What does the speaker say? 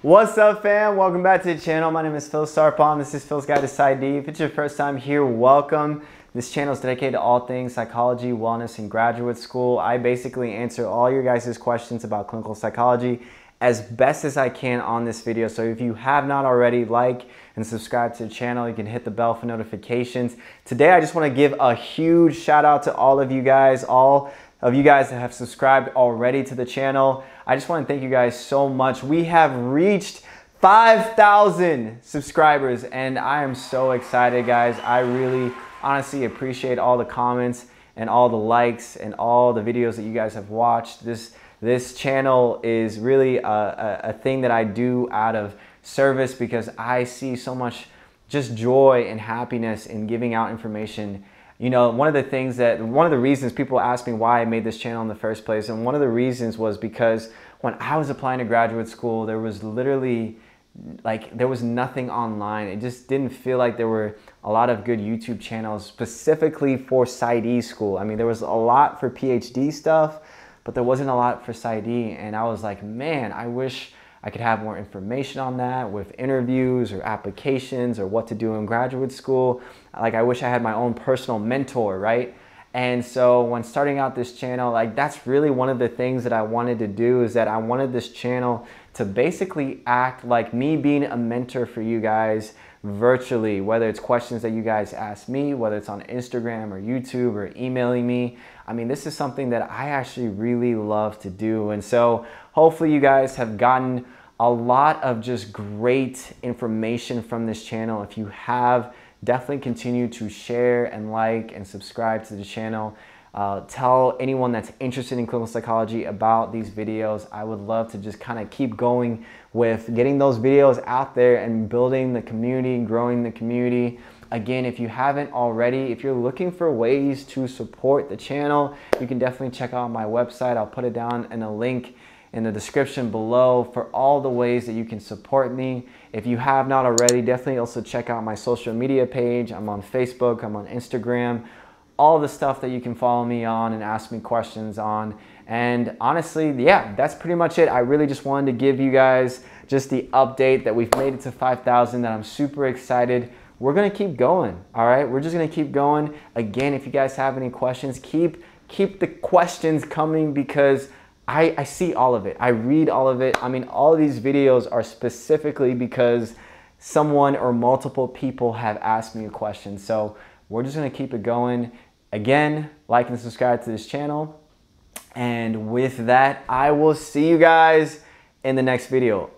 What's up fam? Welcome back to the channel. My name is Phil Sarpong. This is Phil's Guide to PsyD. If it's your first time here, welcome. This channel is dedicated to all things psychology, wellness, and graduate school. I basically answer all your guys' questions about clinical psychology as best as I can on this video. So if you have not already, like and subscribe to the channel. You can hit the bell for notifications. Today, I just want to give a huge shout out to all of you guys, all of you guys that have subscribed already to the channel. I just want to thank you guys so much. We have reached 5,000 subscribers and I am so excited guys. I really honestly appreciate all the comments and all the likes and all the videos that you guys have watched. This this channel is really a, a, a thing that I do out of service because I see so much just joy and happiness in giving out information you know, one of the things that, one of the reasons people ask me why I made this channel in the first place, and one of the reasons was because when I was applying to graduate school, there was literally like there was nothing online. It just didn't feel like there were a lot of good YouTube channels specifically for PsyD school. I mean, there was a lot for PhD stuff, but there wasn't a lot for PsyD. And I was like, man, I wish I could have more information on that with interviews or applications or what to do in graduate school. Like I wish I had my own personal mentor, right? And so when starting out this channel, like that's really one of the things that I wanted to do is that I wanted this channel to basically act like me being a mentor for you guys virtually, whether it's questions that you guys ask me, whether it's on Instagram or YouTube or emailing me. I mean, this is something that I actually really love to do. And so hopefully you guys have gotten a lot of just great information from this channel. If you have, definitely continue to share and like and subscribe to the channel. Uh, tell anyone that's interested in clinical psychology about these videos. I would love to just kind of keep going with getting those videos out there and building the community, growing the community. Again, if you haven't already, if you're looking for ways to support the channel, you can definitely check out my website. I'll put it down in a link in the description below for all the ways that you can support me. If you have not already, definitely also check out my social media page. I'm on Facebook, I'm on Instagram, all the stuff that you can follow me on and ask me questions on. And honestly, yeah, that's pretty much it. I really just wanted to give you guys just the update that we've made it to 5,000, that I'm super excited. We're gonna keep going, all right? We're just gonna keep going. Again, if you guys have any questions, keep keep the questions coming because I, I see all of it. I read all of it. I mean, all these videos are specifically because someone or multiple people have asked me a question. So we're just gonna keep it going. Again, like and subscribe to this channel. And with that, I will see you guys in the next video.